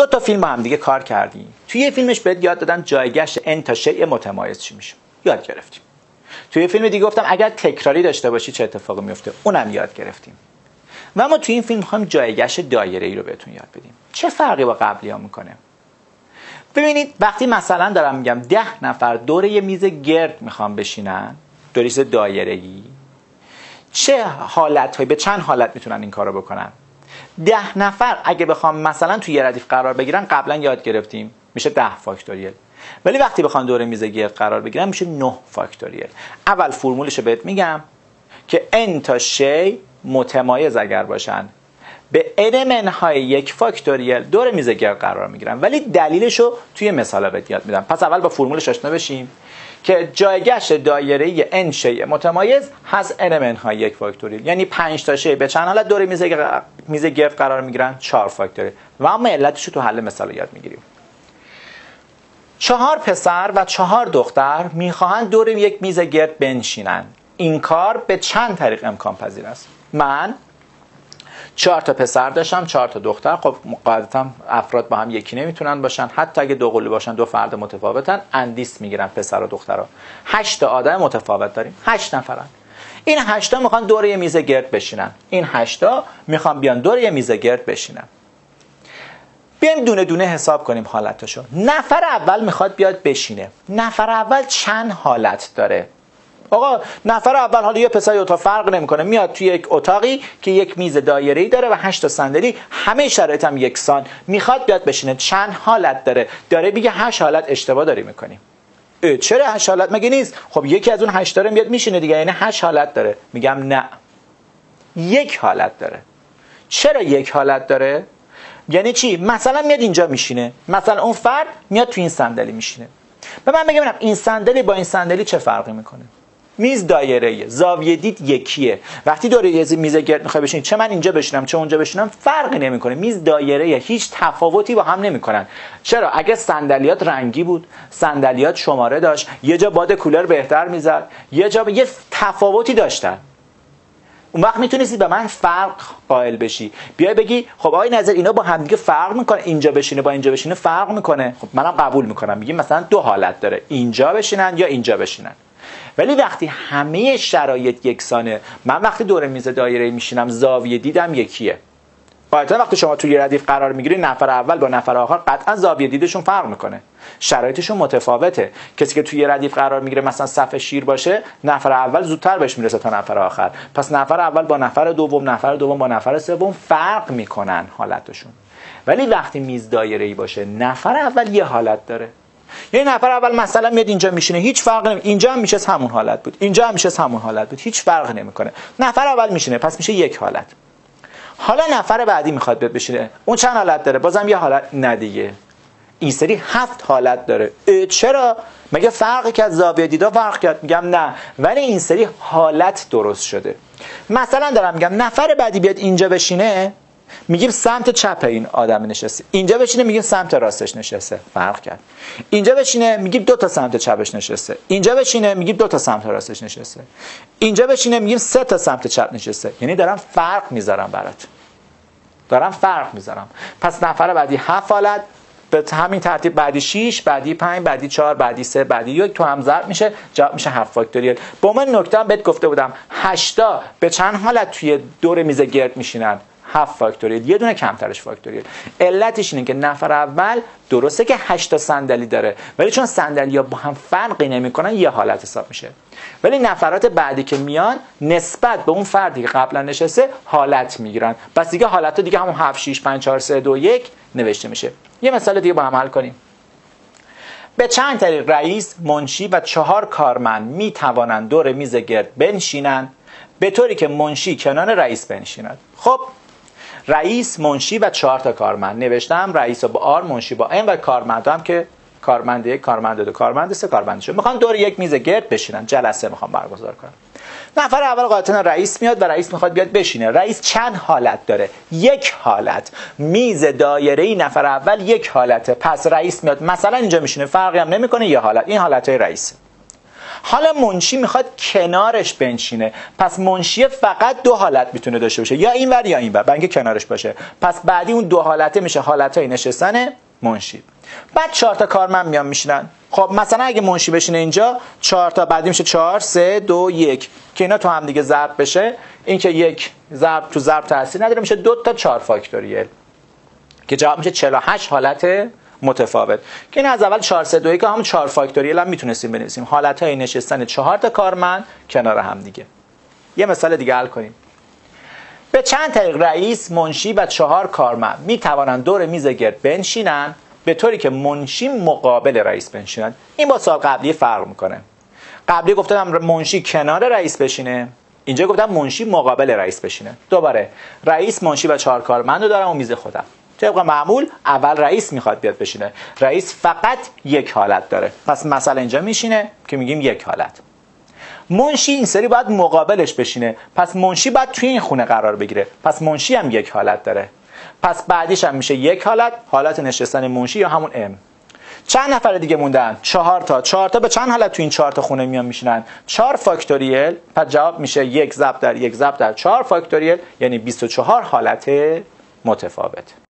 دو تا فیلم با هم دیگه کار کردیم. توی یه فیلمش بهت یاد دادن جایگشت ان تا شیء متمایز چی میشه. یاد گرفتیم. توی فیلم دیگه گفتم اگر تکراری داشته باشی چه اتفاقی میفته؟ اونم یاد گرفتیم. و ما توی این فیلم می‌خوایم جایگشت دایره ای رو بهتون یاد بدیم. چه فرقی با قبلی ها می‌کنه؟ ببینید وقتی مثلا دارم میگم ده نفر دور یه میز گرد می‌خوام بشینن دور میز دایره ای چه حالت به چند حالت می‌تونن این کارو بکنن؟ ده نفر اگه بخوام مثلا توی یه ردیف قرار بگیرن قبلا یاد گرفتیم. میشه ده فاکتوریل. ولی وقتی بخوام دور میز گرد قرار بگیرن میشه 9 فاکتوریل. اول فرمولش رو بهت میگم که n تا شی متمایز اگر باشن. به n منهای یک فاکتوریل دور میز گرد قرار می‌گیرن. ولی دلیلش رو توی مثال بهت یاد میدم. پس اول با فرمولش آشنا بشیم که جایگشت دایره n شی متمایز هست n منهای یک فاکتوریل. یعنی 5 تا شی. به چند حالت دور میز میز گرد قرار می‌گیرن؟ 4 فاکتوریل. و اما علتش رو تو حل مثال یاد می‌گیریم. چهار پسر و چهار دختر می‌خواهند دور یک میز گرد بنشینند این کار به چند طریق امکان پذیر است؟ من چهار تا پسر داشتم چهار تا دختر. خب قاعدتا افراد با هم یکی نمی‌تونن باشن. حتی اگه دو قلو باشن دو فرد متفاوتن اندیس می‌گیرن پسر و دخترها هشت آدم متفاوت داریم. هشت نفرن. این هشتا می‌خوان دور یه میز گرد بشینن. این هشتا می‌خوان بیان دور یه میز گرد بشینن. بیایم دونه دونه حساب کنیم حالتشو نفر اول می‌خواد بیاد بشینه. نفر اول چند حالت داره؟ آقا نفر اول حالا یه پسر اتاق فرق نمی‌کنه. میاد توی یک اتاقی که یک میز دایره‌ای داره و هشت تا صندلی. همه شرایط هم یکسان. می‌خواد بیاد بشینه. چند حالت داره؟ داره میگه هشت حالت اشتباه داری می‌کنیم چرا هشت حالت؟ مگه نیست؟ خب یکی از اون هشت داره میاد میشینه دیگه. یعنی هشت حالت داره. میگم نه. یک حالت داره. چرا یک حالت داره؟ یعنی چی؟ مثلا میاد اینجا میشینه. مثلا اون فرد میاد تو این صندلی میشینه. به من بگم این صندلی با این صندلی چه فرقی می‌کنه؟ میز دایره زاویه دید یکیه. وقتی دور یه میز گرد می‌خوای بشین چه من اینجا بشینم چه اونجا بشینم فرقی نمی‌کنه. میز دایره هیچ تفاوتی با هم نمی‌کنن. چرا؟ اگه صندلیات رنگی بود صندلیات شماره داشت یه جا باد کولر بهتر می‌زد یه جا یه تفاوتی داشتن. اون وقت می‌تونستی به من فرق قائل بشی. بیای بگی خب آقای نظر اینا با همدیگه فرق می‌کنه. اینجا بشینه با اینجا بشینه فرق می‌کنه. خب منم قبول می‌کنم. میگیم مثلا دو حالت داره. اینجا بشینن یا اینجا بشینن. ولی وقتی همه شرایط یکسانه من وقتی دور میز دایره میشینم زاویه دیدم یکیه. قاعدتا وقتی شما توی ردیف قرار می‌گیری نفر اول با نفر آخر قطعا زاویه دیدشون فرق می‌کنه. شرایطشون متفاوته. کسی که توی ردیف قرار می‌گیره مثلا صف شیر باشه نفر اول زودتر بهش می‌رسه تا نفر آخر. پس نفر اول با نفر دوم نفر دوم با نفر سوم فرق می‌کنن حالتشون. ولی وقتی میز دایره ای باشه نفر اول یه حالت داره. یه نفر اول مثلا میاد اینجا میشینه. هیچ فرق نمی اینجا هم میشه همون حالت بود. اینجا هم میشه همون حالت بود. هیچ فرق نمی‌کنه. نفر اول میشینه پس میشه یک حالت. حالا نفر بعدی می‌خواد بیاد بشینه. اون چند حالت داره؟ بازم یه حالت ندیگه این سری هفت حالت داره. چرا؟ مگه فرقی که زاویه دیدا فرق کرد؟ میگم نه. ولی این سری حالت درست شده. مثلا دارم میگم نفر بعدی بیاد اینجا بشینه میگیم سمت چپ این آدم نشسته. اینجا بشینه میگیم سمت راستش نشسته. فرق کرد. اینجا بشینه میگیم دو تا سمت چپش نشسته. اینجا بشینه میگیم دو تا سمت راستش نشسته. اینجا بشینه میگیم سه تا سمت چپ نشسته. یعنی دارم فرق می‌ذارم برات. دارم فرق می‌ذارم. پس نفر بعدی هفت حالت. به همین ترتیب بعدی 6 بعدی 5 بعدی 4 بعدی 3 بعدی یک. تو هم ضرب میشه جواب میشه 7 فاکتوریال. با من نکته بهت گفته بودم. 8 به چند حالت توی دور میز گرد میشینن؟ هفت فاکتوریال یه دونه کمترش فاکتوریال علتش اینه که نفر اول درسته که 8 تا صندلی داره ولی چون صندلی ها با هم فرقی نمی‌کنن یه حالت حساب میشه. ولی نفرات بعدی که میان نسبت به اون فردی که قبلا نشسته حالت می‌گیرن. پس دیگه حالت دیگه همون 7 6 5 4 3 2 1 نوشته میشه. یه مثال دیگه با هم حل کنیم. به چند طریق رئیس، منشی و چهار کارمند می توانند دور میز گرد بنشینند به طوری که منشی کنار رئیس بنشیند. خب رئیس منشی و چهار تا کارمند. نوشتم رئیس با آر منشی با ام و کارمند هم که کارمند یک کارمند دو کارمند سه کارمند شد می‌خوان دور یک میز گرد بشینن. جلسه می‌خوان برگزار کنن نفر اول قاطعا رئیس میاد و رئیس می‌خواد بیاد بشینه. رئیس چند حالت داره؟ یک حالت. میز دایره ای نفر اول یک حالته. پس رئیس میاد. مثلا اینجا میشینه. فرقی هم نمی‌کنه. یه حالت. این حالت های رئیس. حالا منشی می‌خواد کنارش بنشینه. پس منشی فقط دو حالت می‌تونه داشته باشه. یا این ور یا این ور برای کنارش باشه. پس بعدی اون دو حالته میشه. حالتهای نشستن منشی. بعد چهار تا کارمند میان میشینن. خب مثلا اگه منشی بشینه اینجا چهار تا بعدی میشه چهار سه دو یک. که اینا تو هم دیگه ضرب بشه. این که یک ضرب تو ضرب تاثیر نداره. میشه دو تا چهار فاکتوریل. که جواب میشه 48 حالت متفاوت. که این از اول 4 3 2 که همون 4 فاکتوریال هم می‌تونستیم بنویسیم. حالت های نشستن 4 تا کارمند کنار هم دیگه. یه مثال دیگه حل کنیم. به چند طریق رئیس منشی و چهار کارمند می توانند دور میز گرد بنشینند به طوری که منشی مقابل رئیس بنشینند این با سال قبلی فرق می‌کنه. قبلی گفتم منشی کنار رئیس بشینه. اینجا گفتم منشی مقابل رئیس بشینه. دوباره. رئیس منشی و چهار کارمند رو دارم و میز خودم. طبق معمول اول رئیس می‌خواد بیاد بشینه. رئیس فقط یک حالت داره. پس مثلا اینجا میشینه که میگیم یک حالت. منشی این سری باید مقابلش بشینه. پس منشی باید توی این خونه قرار بگیره. پس منشی هم یک حالت داره. پس بعدیش هم میشه یک حالت حالت نشستن منشی یا همون ام. چند نفر دیگه موندن؟ چهار تا. چهار تا به چند حالت تو این چهار تا خونه میان میشینن؟ چهار فاکتوریل. پس جواب میشه یک ضرب در یک ضرب در چهار فاکتوریل یعنی 24 حالت متفاوت.